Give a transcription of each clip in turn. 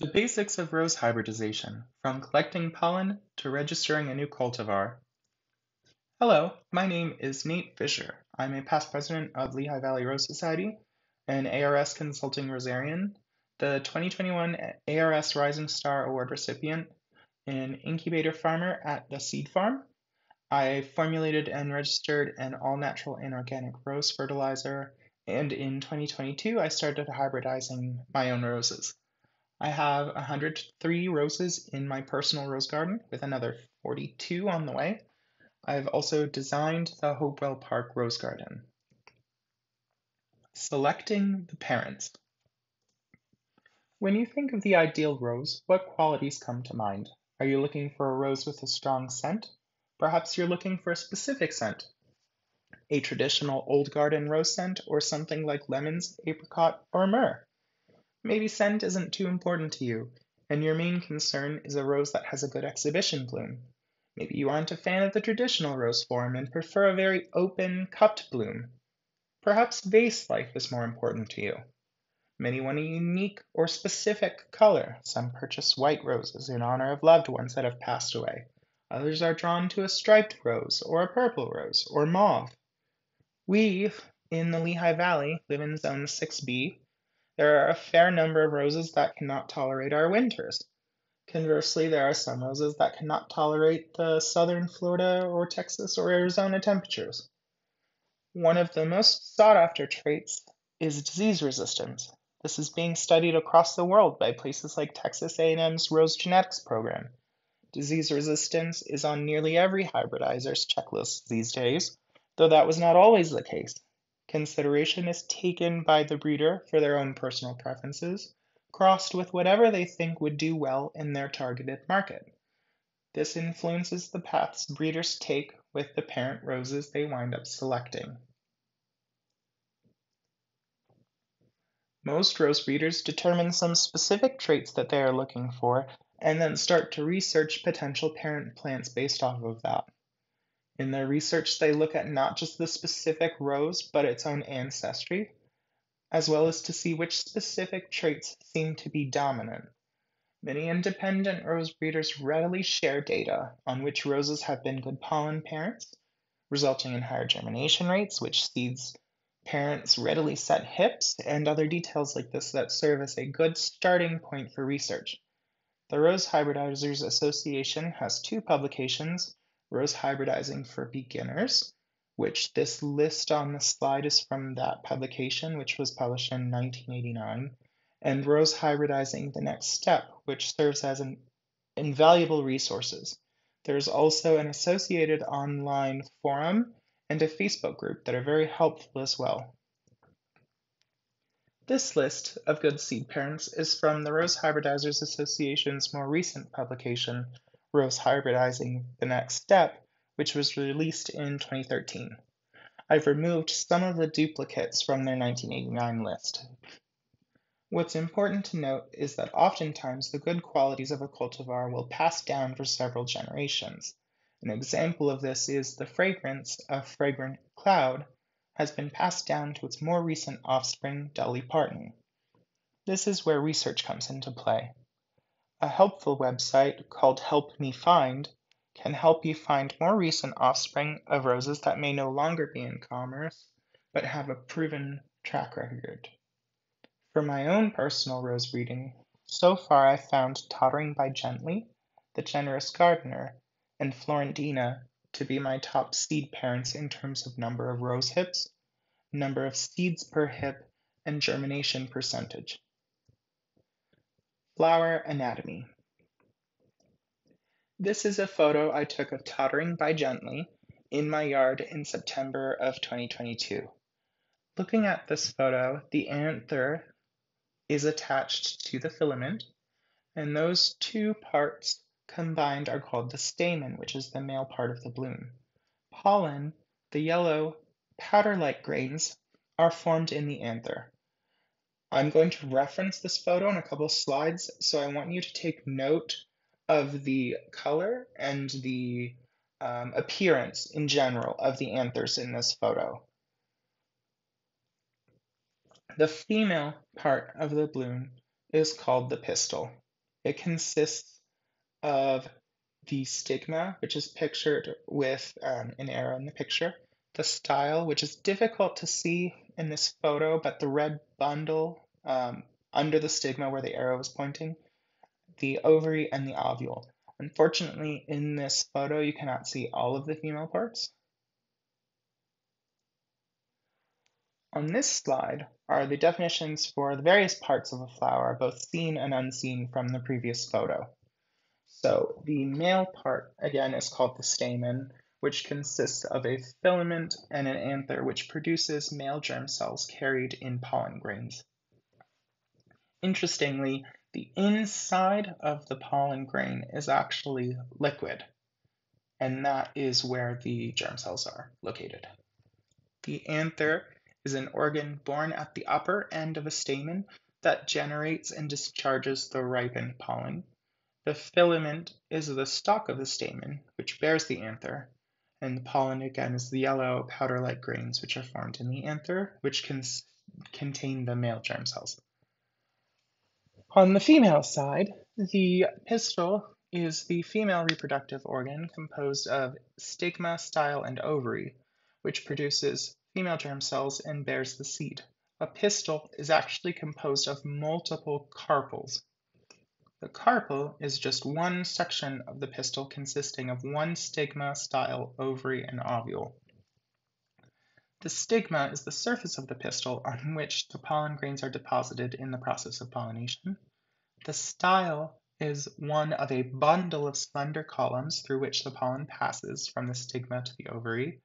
The basics of rose hybridization, from collecting pollen to registering a new cultivar. Hello, my name is Nate Fisher. I'm a past president of Lehigh Valley Rose Society, an ARS Consulting Rosarian, the 2021 ARS Rising Star Award recipient, an incubator farmer at the Seed Farm. I formulated and registered an all-natural inorganic rose fertilizer, and in 2022 I started hybridizing my own roses. I have 103 roses in my personal rose garden with another 42 on the way. I've also designed the Hopewell Park Rose Garden. Selecting the parents. When you think of the ideal rose, what qualities come to mind? Are you looking for a rose with a strong scent? Perhaps you're looking for a specific scent, a traditional old garden rose scent, or something like lemons, apricot, or myrrh. Maybe scent isn't too important to you, and your main concern is a rose that has a good exhibition bloom. Maybe you aren't a fan of the traditional rose form and prefer a very open, cupped bloom. Perhaps vase life is more important to you. Many want a unique or specific color. Some purchase white roses in honor of loved ones that have passed away. Others are drawn to a striped rose, or a purple rose, or mauve. We, in the Lehigh Valley, live in Zone 6B, there are a fair number of roses that cannot tolerate our winters. Conversely, there are some roses that cannot tolerate the southern Florida or Texas or Arizona temperatures. One of the most sought after traits is disease resistance. This is being studied across the world by places like Texas A&M's Rose Genetics program. Disease resistance is on nearly every hybridizer's checklist these days, though that was not always the case. Consideration is taken by the breeder for their own personal preferences, crossed with whatever they think would do well in their targeted market. This influences the paths breeders take with the parent roses they wind up selecting. Most rose breeders determine some specific traits that they are looking for and then start to research potential parent plants based off of that. In their research, they look at not just the specific rose, but its own ancestry, as well as to see which specific traits seem to be dominant. Many independent rose breeders readily share data on which roses have been good pollen parents, resulting in higher germination rates, which seeds parents readily set hips, and other details like this that serve as a good starting point for research. The Rose Hybridizers Association has two publications Rose Hybridizing for Beginners, which this list on the slide is from that publication, which was published in 1989, and Rose Hybridizing The Next Step, which serves as an invaluable resources. There's also an associated online forum and a Facebook group that are very helpful as well. This list of good seed parents is from the Rose Hybridizers Association's more recent publication, Rose Hybridizing The Next Step, which was released in 2013. I've removed some of the duplicates from their 1989 list. What's important to note is that oftentimes the good qualities of a cultivar will pass down for several generations. An example of this is the fragrance of Fragrant Cloud has been passed down to its more recent offspring, Dolly Parton. This is where research comes into play. A helpful website called Help Me Find can help you find more recent offspring of roses that may no longer be in commerce, but have a proven track record. For my own personal rose breeding, so far I've found Tottering by Gently, The Generous Gardener, and Florentina to be my top seed parents in terms of number of rose hips, number of seeds per hip, and germination percentage. Flower anatomy. This is a photo I took of Tottering by Gently in my yard in September of 2022. Looking at this photo, the anther is attached to the filament, and those two parts combined are called the stamen, which is the male part of the bloom. Pollen, the yellow powder-like grains, are formed in the anther. I'm going to reference this photo in a couple slides, so I want you to take note of the color and the um, appearance in general of the anthers in this photo. The female part of the bloom is called the pistil. It consists of the stigma, which is pictured with um, an arrow in the picture, the style, which is difficult to see in this photo, but the red bundle um, under the stigma where the arrow is pointing, the ovary, and the ovule. Unfortunately, in this photo, you cannot see all of the female parts. On this slide are the definitions for the various parts of a flower, both seen and unseen from the previous photo. So the male part, again, is called the stamen, which consists of a filament and an anther which produces male germ cells carried in pollen grains. Interestingly, the inside of the pollen grain is actually liquid, and that is where the germ cells are located. The anther is an organ born at the upper end of a stamen that generates and discharges the ripened pollen. The filament is the stalk of the stamen, which bears the anther, and the pollen again is the yellow powder-like grains which are formed in the anther, which can contain the male germ cells. On the female side, the pistil is the female reproductive organ composed of stigma, style, and ovary, which produces female germ cells and bears the seed. A pistil is actually composed of multiple carpels. The carpel is just one section of the pistil consisting of one stigma, style, ovary, and ovule. The stigma is the surface of the pistil on which the pollen grains are deposited in the process of pollination. The style is one of a bundle of slender columns through which the pollen passes from the stigma to the ovary.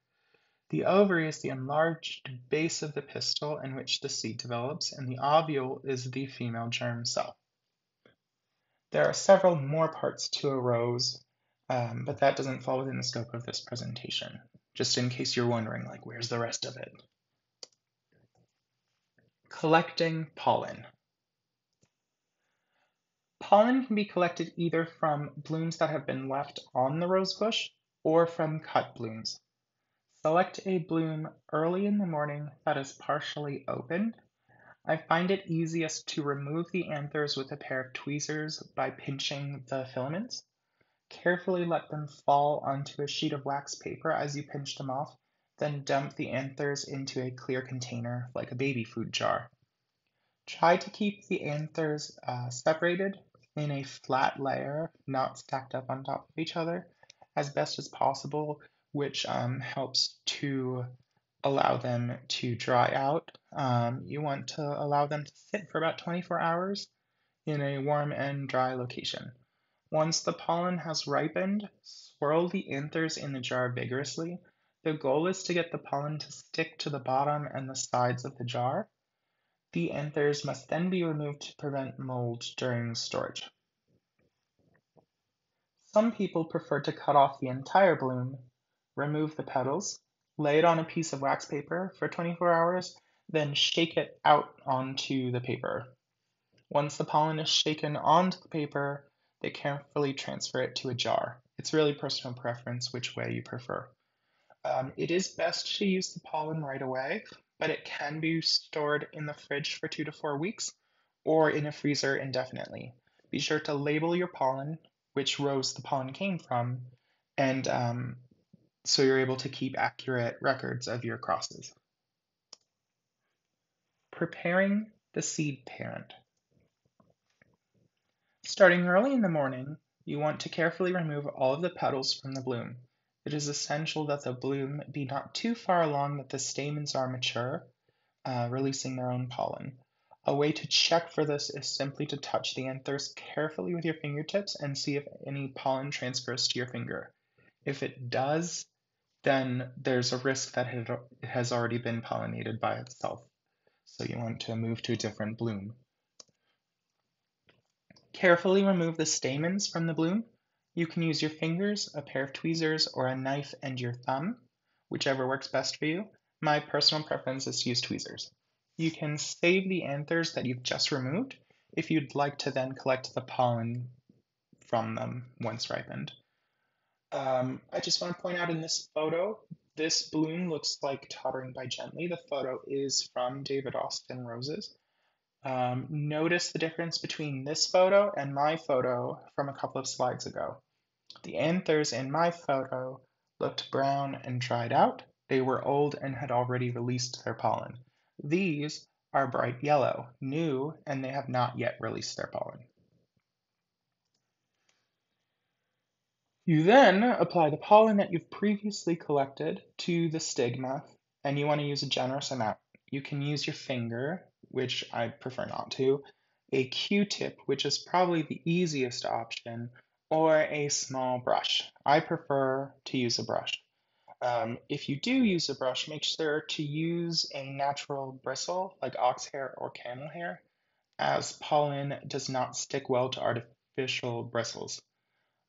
The ovary is the enlarged base of the pistil in which the seed develops, and the ovule is the female germ cell. There are several more parts to a rose, um, but that doesn't fall within the scope of this presentation just in case you're wondering, like, where's the rest of it? Collecting pollen. Pollen can be collected either from blooms that have been left on the rose bush or from cut blooms. Select a bloom early in the morning that is partially opened. I find it easiest to remove the anthers with a pair of tweezers by pinching the filaments. Carefully let them fall onto a sheet of wax paper as you pinch them off, then dump the anthers into a clear container like a baby food jar. Try to keep the anthers uh, separated in a flat layer, not stacked up on top of each other, as best as possible, which um, helps to allow them to dry out. Um, you want to allow them to sit for about 24 hours in a warm and dry location. Once the pollen has ripened, swirl the anthers in the jar vigorously. The goal is to get the pollen to stick to the bottom and the sides of the jar. The anthers must then be removed to prevent mold during storage. Some people prefer to cut off the entire bloom, remove the petals, lay it on a piece of wax paper for 24 hours, then shake it out onto the paper. Once the pollen is shaken onto the paper, they carefully transfer it to a jar. It's really personal preference which way you prefer. Um, it is best to use the pollen right away, but it can be stored in the fridge for two to four weeks or in a freezer indefinitely. Be sure to label your pollen, which rose the pollen came from, and um, so you're able to keep accurate records of your crosses. Preparing the seed parent. Starting early in the morning, you want to carefully remove all of the petals from the bloom. It is essential that the bloom be not too far along that the stamens are mature, uh, releasing their own pollen. A way to check for this is simply to touch the anthers carefully with your fingertips and see if any pollen transfers to your finger. If it does, then there's a risk that it has already been pollinated by itself. So you want to move to a different bloom. Carefully remove the stamens from the bloom. You can use your fingers, a pair of tweezers, or a knife and your thumb, whichever works best for you. My personal preference is to use tweezers. You can save the anthers that you've just removed if you'd like to then collect the pollen from them once ripened. Um, I just want to point out in this photo, this bloom looks like Tottering by Gently. The photo is from David Austin Roses. Um, notice the difference between this photo and my photo from a couple of slides ago. The anthers in my photo looked brown and dried out. They were old and had already released their pollen. These are bright yellow, new, and they have not yet released their pollen. You then apply the pollen that you've previously collected to the stigma, and you want to use a generous amount. You can use your finger, which I prefer not to, a Q-tip, which is probably the easiest option, or a small brush. I prefer to use a brush. Um, if you do use a brush, make sure to use a natural bristle like ox hair or camel hair, as pollen does not stick well to artificial bristles.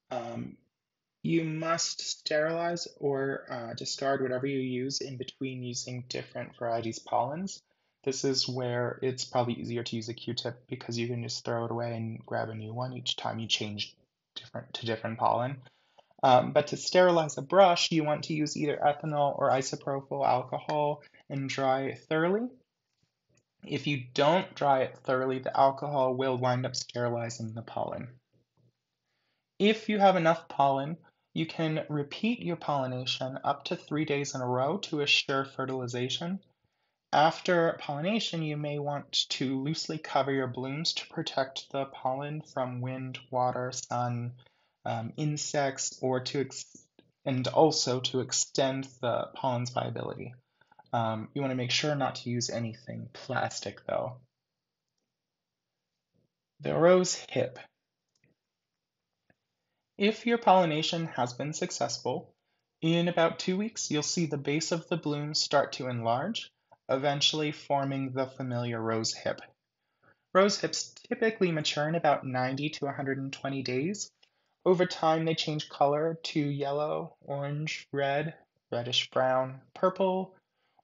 Um, you must sterilize or uh, discard whatever you use in between using different varieties pollens. This is where it's probably easier to use a Q-tip because you can just throw it away and grab a new one each time you change different to different pollen. Um, but to sterilize a brush, you want to use either ethanol or isopropyl alcohol and dry it thoroughly. If you don't dry it thoroughly, the alcohol will wind up sterilizing the pollen. If you have enough pollen, you can repeat your pollination up to three days in a row to assure fertilization. After pollination, you may want to loosely cover your blooms to protect the pollen from wind, water, sun, um, insects, or to and also to extend the pollen's viability. Um, you want to make sure not to use anything plastic though. The rose hip. If your pollination has been successful, in about two weeks you'll see the base of the bloom start to enlarge, eventually forming the familiar rose hip. Rose hips typically mature in about 90 to 120 days. Over time, they change color to yellow, orange, red, reddish brown, purple,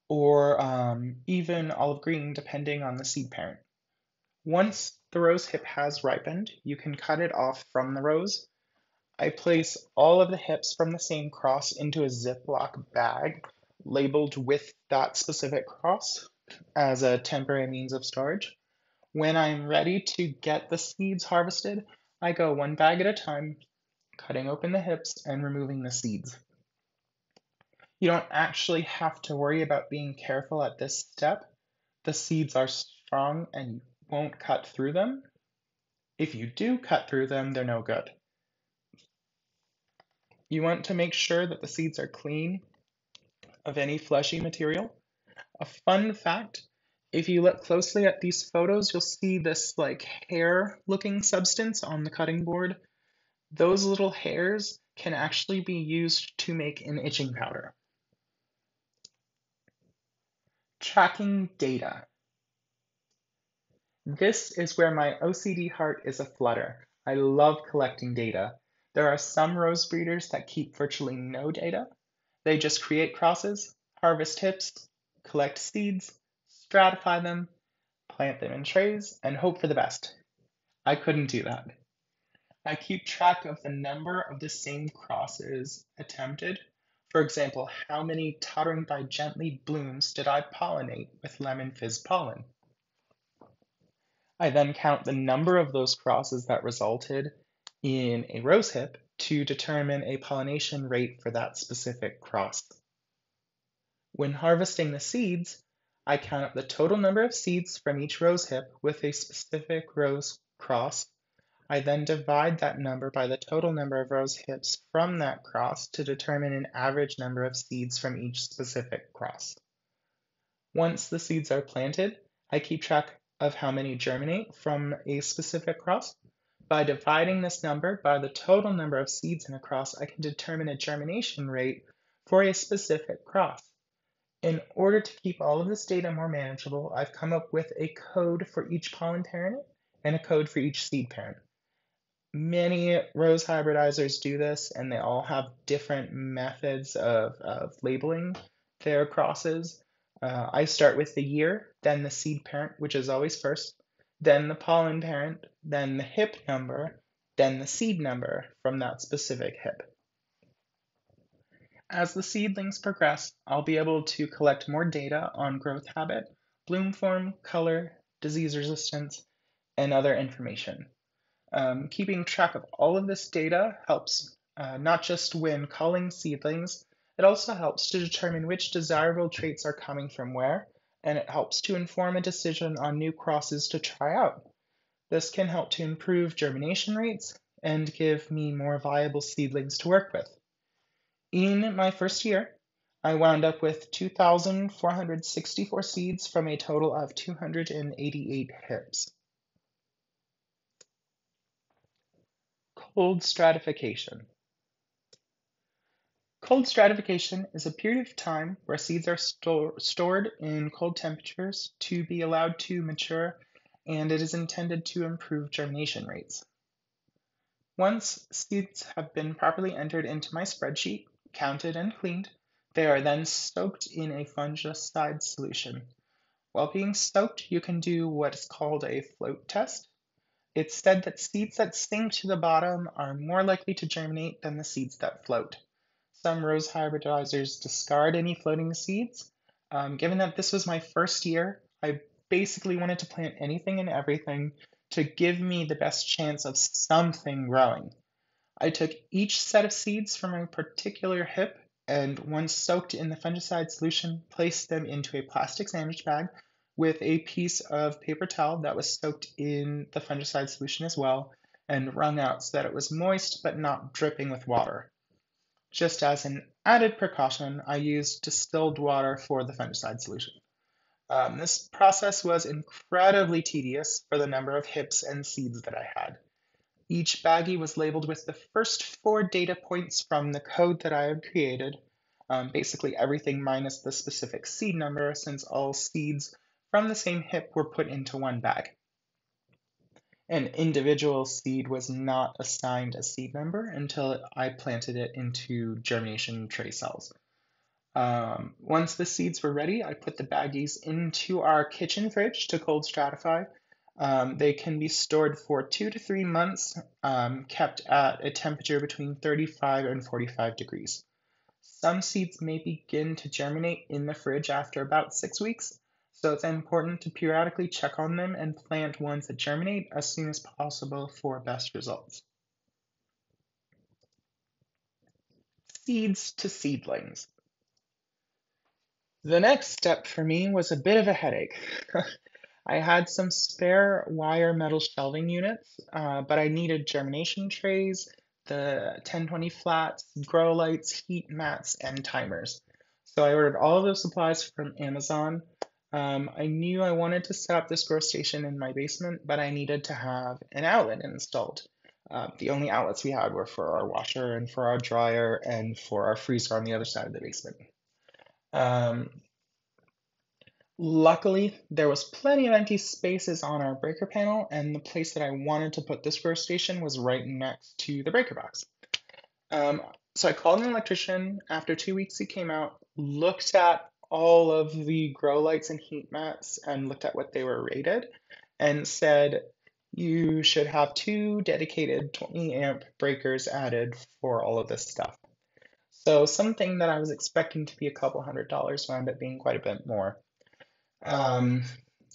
or um, even olive green, depending on the seed parent. Once the rose hip has ripened, you can cut it off from the rose I place all of the hips from the same cross into a Ziploc bag labeled with that specific cross as a temporary means of storage. When I'm ready to get the seeds harvested, I go one bag at a time, cutting open the hips and removing the seeds. You don't actually have to worry about being careful at this step. The seeds are strong and you won't cut through them. If you do cut through them, they're no good. You want to make sure that the seeds are clean of any fleshy material. A fun fact, if you look closely at these photos, you'll see this like hair looking substance on the cutting board. Those little hairs can actually be used to make an itching powder. Tracking data. This is where my OCD heart is a flutter. I love collecting data. There are some rose breeders that keep virtually no data. They just create crosses, harvest hips, collect seeds, stratify them, plant them in trays, and hope for the best. I couldn't do that. I keep track of the number of the same crosses attempted. For example, how many Tottering by Gently blooms did I pollinate with lemon fizz pollen? I then count the number of those crosses that resulted in a rose hip to determine a pollination rate for that specific cross. When harvesting the seeds, I count up the total number of seeds from each rose hip with a specific rose cross. I then divide that number by the total number of rose hips from that cross to determine an average number of seeds from each specific cross. Once the seeds are planted, I keep track of how many germinate from a specific cross by dividing this number by the total number of seeds in a cross, I can determine a germination rate for a specific cross. In order to keep all of this data more manageable, I've come up with a code for each pollen parent and a code for each seed parent. Many rose hybridizers do this, and they all have different methods of, of labeling their crosses. Uh, I start with the year, then the seed parent, which is always first, then the pollen parent, then the hip number, then the seed number from that specific hip. As the seedlings progress, I'll be able to collect more data on growth habit, bloom form, color, disease resistance, and other information. Um, keeping track of all of this data helps uh, not just when culling seedlings, it also helps to determine which desirable traits are coming from where, and it helps to inform a decision on new crosses to try out. This can help to improve germination rates and give me more viable seedlings to work with. In my first year, I wound up with 2,464 seeds from a total of 288 hips. Cold stratification. Cold stratification is a period of time where seeds are store, stored in cold temperatures to be allowed to mature, and it is intended to improve germination rates. Once seeds have been properly entered into my spreadsheet, counted and cleaned, they are then soaked in a fungicide solution. While being soaked, you can do what is called a float test. It's said that seeds that sink to the bottom are more likely to germinate than the seeds that float. Some rose hybridizers discard any floating seeds. Um, given that this was my first year, I basically wanted to plant anything and everything to give me the best chance of something growing. I took each set of seeds from a particular hip and once soaked in the fungicide solution, placed them into a plastic sandwich bag with a piece of paper towel that was soaked in the fungicide solution as well and wrung out so that it was moist but not dripping with water. Just as an added precaution, I used distilled water for the fungicide solution. Um, this process was incredibly tedious for the number of hips and seeds that I had. Each baggie was labeled with the first four data points from the code that I had created, um, basically everything minus the specific seed number since all seeds from the same hip were put into one bag. An individual seed was not assigned a seed number until I planted it into germination tray cells. Um, once the seeds were ready, I put the baggies into our kitchen fridge to cold stratify. Um, they can be stored for two to three months, um, kept at a temperature between 35 and 45 degrees. Some seeds may begin to germinate in the fridge after about six weeks, so it's important to periodically check on them and plant ones that germinate as soon as possible for best results. Seeds to seedlings. The next step for me was a bit of a headache. I had some spare wire metal shelving units, uh, but I needed germination trays, the 1020 flats, grow lights, heat mats, and timers. So I ordered all of those supplies from Amazon. Um, I knew I wanted to set up this grow station in my basement, but I needed to have an outlet installed. Uh, the only outlets we had were for our washer and for our dryer and for our freezer on the other side of the basement. Um, luckily, there was plenty of empty spaces on our breaker panel, and the place that I wanted to put this grow station was right next to the breaker box. Um, so I called an electrician. After two weeks, he came out, looked at all of the grow lights and heat mats, and looked at what they were rated, and said, you should have two dedicated 20 amp breakers added for all of this stuff. So something that I was expecting to be a couple hundred dollars wound up being quite a bit more. Um,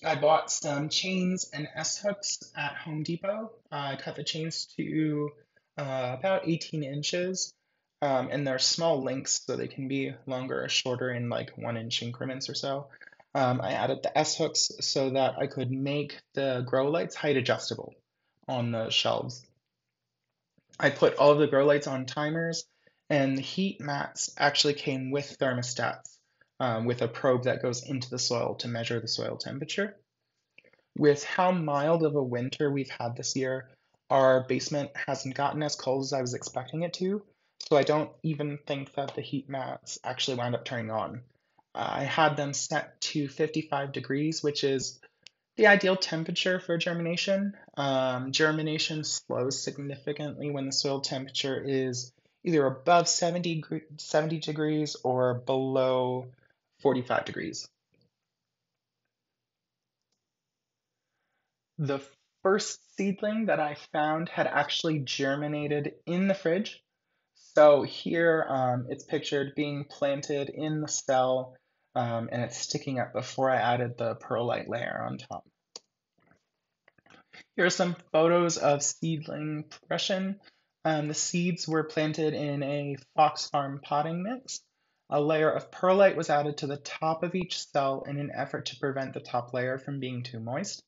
I bought some chains and S hooks at Home Depot. I cut the chains to uh, about 18 inches, um, and they're small links, so they can be longer or shorter in like one inch increments or so. Um, I added the S hooks so that I could make the grow lights height adjustable on the shelves. I put all of the grow lights on timers and the heat mats actually came with thermostats um, with a probe that goes into the soil to measure the soil temperature. With how mild of a winter we've had this year, our basement hasn't gotten as cold as I was expecting it to, so I don't even think that the heat mats actually wound up turning on. I had them set to 55 degrees, which is the ideal temperature for germination. Um, germination slows significantly when the soil temperature is either above 70, 70 degrees or below 45 degrees. The first seedling that I found had actually germinated in the fridge. So here um, it's pictured being planted in the cell um, and it's sticking up before I added the perlite layer on top. Here are some photos of seedling progression. Um, the seeds were planted in a Fox Farm potting mix. A layer of perlite was added to the top of each cell in an effort to prevent the top layer from being too moist.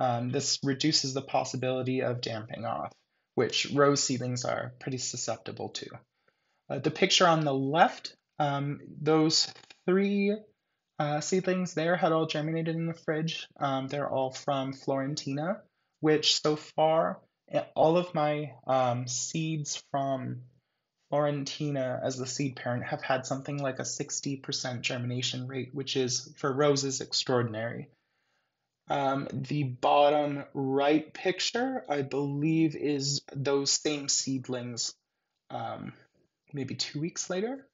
Um, this reduces the possibility of damping off, which rose seedlings are pretty susceptible to. Uh, the picture on the left, um, those three uh, seedlings there had all germinated in the fridge. Um, they're all from Florentina which so far eh, all of my um, seeds from Florentina as the seed parent have had something like a 60% germination rate, which is for roses extraordinary. Um, the bottom right picture, I believe, is those same seedlings um, maybe two weeks later.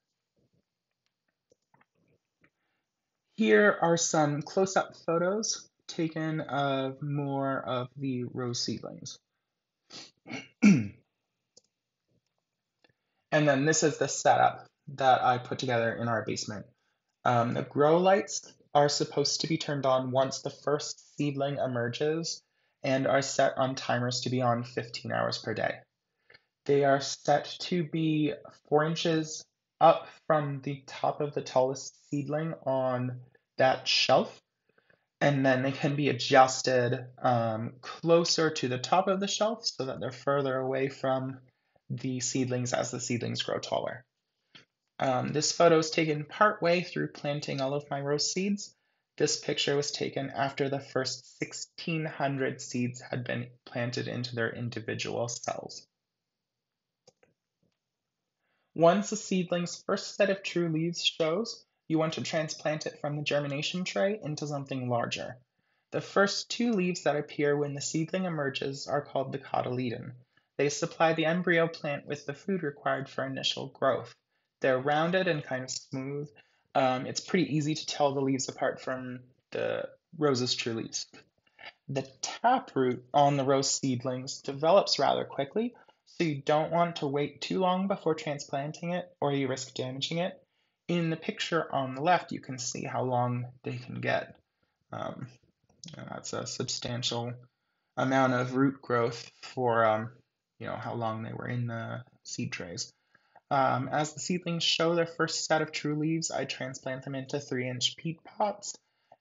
Here are some close up photos taken of more of the rose seedlings. and then this is the setup that I put together in our basement. Um, the grow lights are supposed to be turned on once the first seedling emerges and are set on timers to be on 15 hours per day. They are set to be four inches up from the top of the tallest seedling on that shelf and then they can be adjusted um, closer to the top of the shelf so that they're further away from the seedlings as the seedlings grow taller. Um, this photo is taken partway through planting all of my rose seeds. This picture was taken after the first 1600 seeds had been planted into their individual cells. Once a seedling's first set of true leaves shows, you want to transplant it from the germination tray into something larger. The first two leaves that appear when the seedling emerges are called the cotyledon. They supply the embryo plant with the food required for initial growth. They're rounded and kind of smooth. Um, it's pretty easy to tell the leaves apart from the rose's true leaves. The taproot on the rose seedlings develops rather quickly, so you don't want to wait too long before transplanting it or you risk damaging it. In the picture on the left, you can see how long they can get. Um, that's a substantial amount of root growth for um, you know how long they were in the seed trays. Um, as the seedlings show their first set of true leaves, I transplant them into three inch peat pots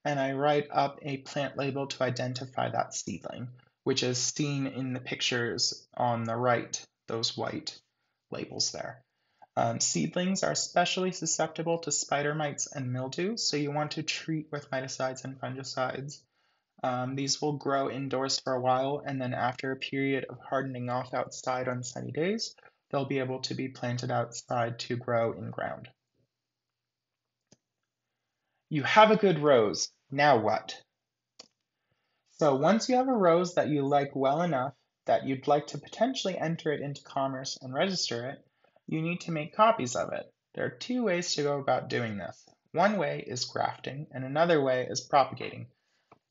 and I write up a plant label to identify that seedling, which is seen in the pictures on the right, those white labels there. Um, seedlings are especially susceptible to spider mites and mildew, so you want to treat with miticides and fungicides. Um, these will grow indoors for a while, and then after a period of hardening off outside on sunny days, they'll be able to be planted outside to grow in ground. You have a good rose, now what? So once you have a rose that you like well enough that you'd like to potentially enter it into commerce and register it, you need to make copies of it. There are two ways to go about doing this. One way is grafting, and another way is propagating.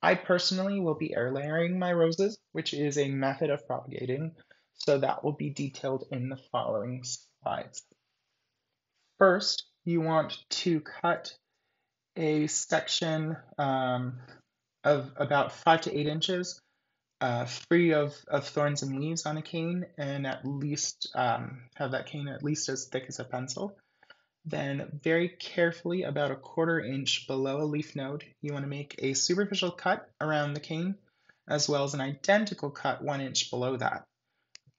I personally will be air layering my roses, which is a method of propagating, so that will be detailed in the following slides. First, you want to cut a section um, of about five to eight inches uh, free of, of thorns and leaves on a cane and at least um, have that cane at least as thick as a pencil. Then very carefully, about a quarter inch below a leaf node, you want to make a superficial cut around the cane, as well as an identical cut one inch below that.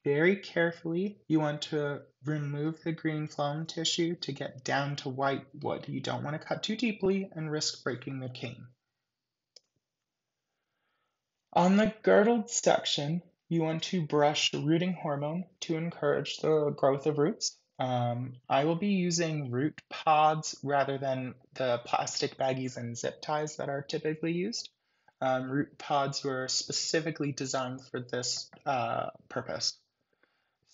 Very carefully, you want to remove the green phloem tissue to get down to white wood. You don't want to cut too deeply and risk breaking the cane. On the girdled section, you want to brush rooting hormone to encourage the growth of roots. Um, I will be using root pods rather than the plastic baggies and zip ties that are typically used. Um, root pods were specifically designed for this uh, purpose.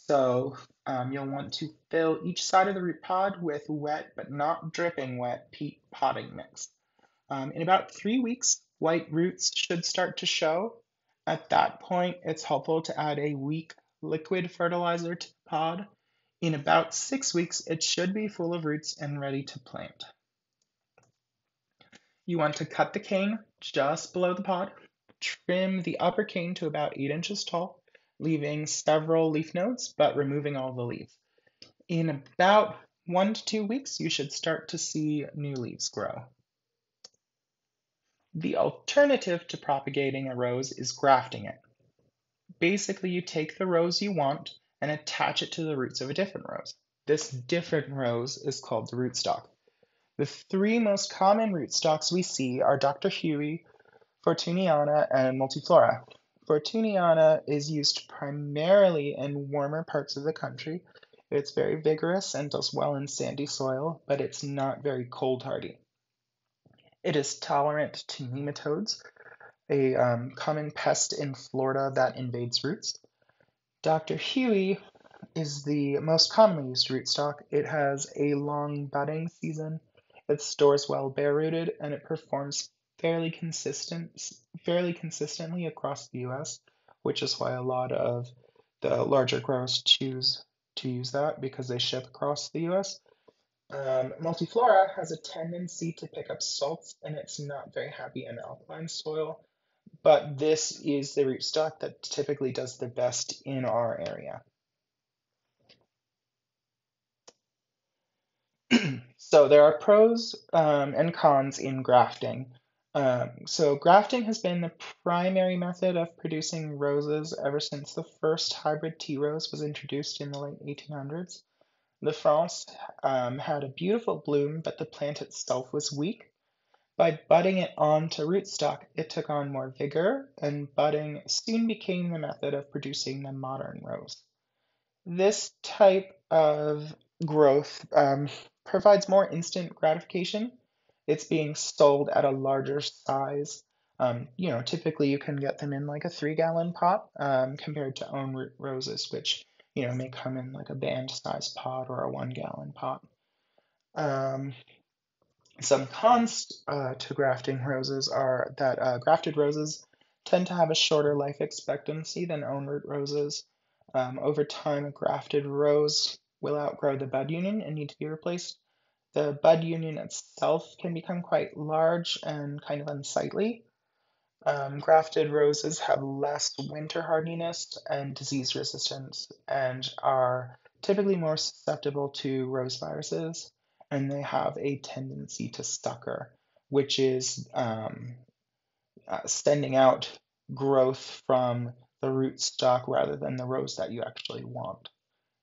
So um, you'll want to fill each side of the root pod with wet but not dripping wet peat potting mix. Um, in about three weeks, white roots should start to show. At that point, it's helpful to add a weak liquid fertilizer to the pod. In about six weeks, it should be full of roots and ready to plant. You want to cut the cane just below the pod. trim the upper cane to about 8 inches tall, leaving several leaf nodes, but removing all the leaves. In about one to two weeks, you should start to see new leaves grow. The alternative to propagating a rose is grafting it. Basically, you take the rose you want and attach it to the roots of a different rose. This different rose is called the rootstock. The three most common rootstocks we see are Dr. Huey, Fortuniana, and Multiflora. Fortuniana is used primarily in warmer parts of the country. It's very vigorous and does well in sandy soil, but it's not very cold hardy. It is tolerant to nematodes, a um, common pest in Florida that invades roots. Dr. Huey is the most commonly used rootstock. It has a long budding season, it stores well bare rooted, and it performs fairly consistent, fairly consistently across the US, which is why a lot of the larger growers choose to use that because they ship across the US. Um, multiflora has a tendency to pick up salts and it's not very happy in alkaline soil, but this is the rootstock that typically does the best in our area. so there are pros um, and cons in grafting. Um, so grafting has been the primary method of producing roses ever since the first hybrid tea rose was introduced in the late 1800s. La France um, had a beautiful bloom, but the plant itself was weak. By budding it onto rootstock, it took on more vigor, and budding soon became the method of producing the modern rose. This type of growth um, provides more instant gratification. It's being sold at a larger size. Um, you know, typically you can get them in like a three gallon pot um, compared to own root roses, which you know, may come in like a band size pot or a one gallon pot. Um, some cons uh, to grafting roses are that uh, grafted roses tend to have a shorter life expectancy than own root roses. Um, over time, a grafted rose will outgrow the bud union and need to be replaced. The bud union itself can become quite large and kind of unsightly, um, grafted roses have less winter hardiness and disease resistance and are typically more susceptible to rose viruses, and they have a tendency to sucker, which is um, uh, sending out growth from the rootstock rather than the rose that you actually want.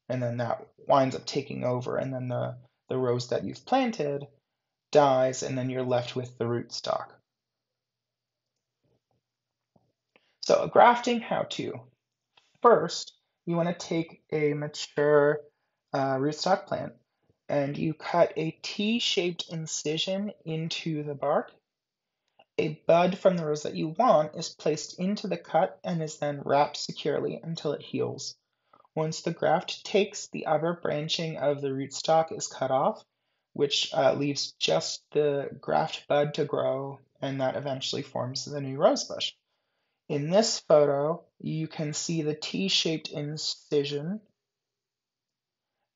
And then that winds up taking over, and then the, the rose that you've planted dies, and then you're left with the rootstock. So a grafting how-to. First, you want to take a mature uh, rootstock plant and you cut a T-shaped incision into the bark. A bud from the rose that you want is placed into the cut and is then wrapped securely until it heals. Once the graft takes, the upper branching of the rootstock is cut off, which uh, leaves just the graft bud to grow, and that eventually forms the new rose bush. In this photo, you can see the T-shaped incision.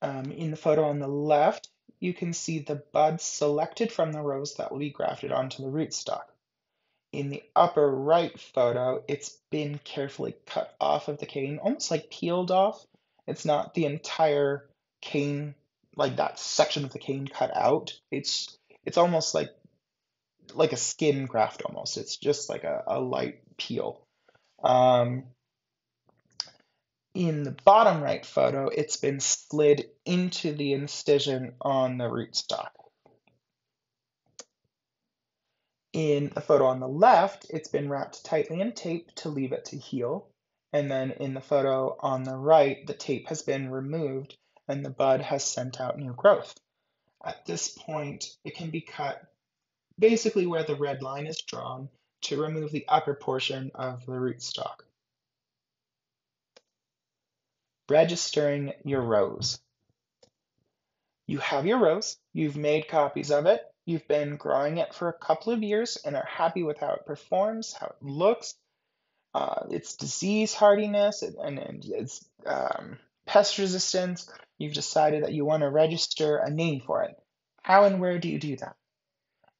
Um, in the photo on the left, you can see the buds selected from the rose that will be grafted onto the rootstock. In the upper right photo, it's been carefully cut off of the cane, almost like peeled off. It's not the entire cane, like that section of the cane cut out. It's it's almost like like a skin graft almost. It's just like a, a light peel. Um, in the bottom right photo, it's been slid into the incision on the rootstock. In the photo on the left, it's been wrapped tightly in tape to leave it to heal. And then in the photo on the right, the tape has been removed and the bud has sent out new growth. At this point, it can be cut basically where the red line is drawn to remove the upper portion of the rootstock. Registering your rose. You have your rose, you've made copies of it, you've been growing it for a couple of years and are happy with how it performs, how it looks, uh, its disease hardiness, and, and its um, pest resistance. You've decided that you want to register a name for it. How and where do you do that?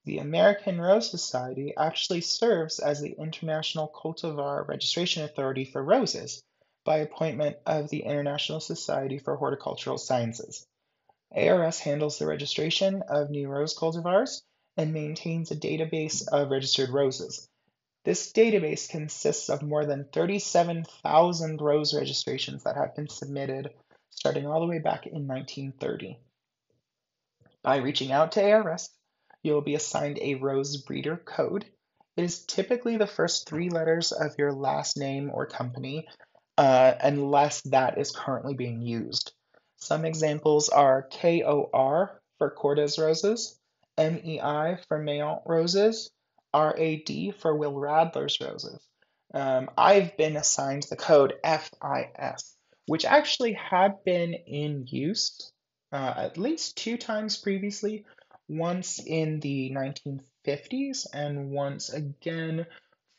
The American Rose Society actually serves as the International Cultivar Registration Authority for roses by appointment of the International Society for Horticultural Sciences. ARS handles the registration of new rose cultivars and maintains a database of registered roses. This database consists of more than 37,000 rose registrations that have been submitted starting all the way back in 1930. By reaching out to ARS, you will be assigned a rose breeder code. It is typically the first three letters of your last name or company, uh, unless that is currently being used. Some examples are KOR for Kordes roses, MEI for Meilland roses, RAD for Will Radler's roses. Um, I've been assigned the code FIS, which actually had been in use uh, at least two times previously, once in the 1950s and once again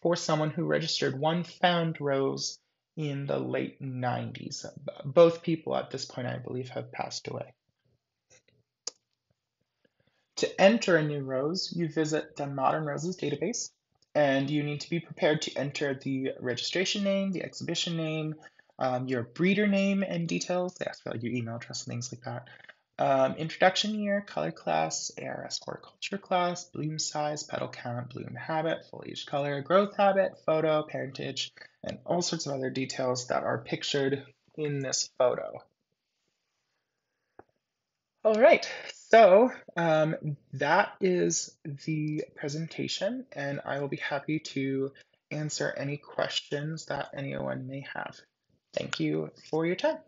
for someone who registered one found rose in the late 90s. Both people at this point, I believe, have passed away. To enter a new rose, you visit the Modern Roses database, and you need to be prepared to enter the registration name, the exhibition name, um, your breeder name and details. They ask about your email address and things like that. Um, introduction year, color class, ARS horticulture class, bloom size, petal count, bloom habit, foliage color, growth habit, photo, parentage, and all sorts of other details that are pictured in this photo. All right, so um, that is the presentation, and I will be happy to answer any questions that anyone may have. Thank you for your time.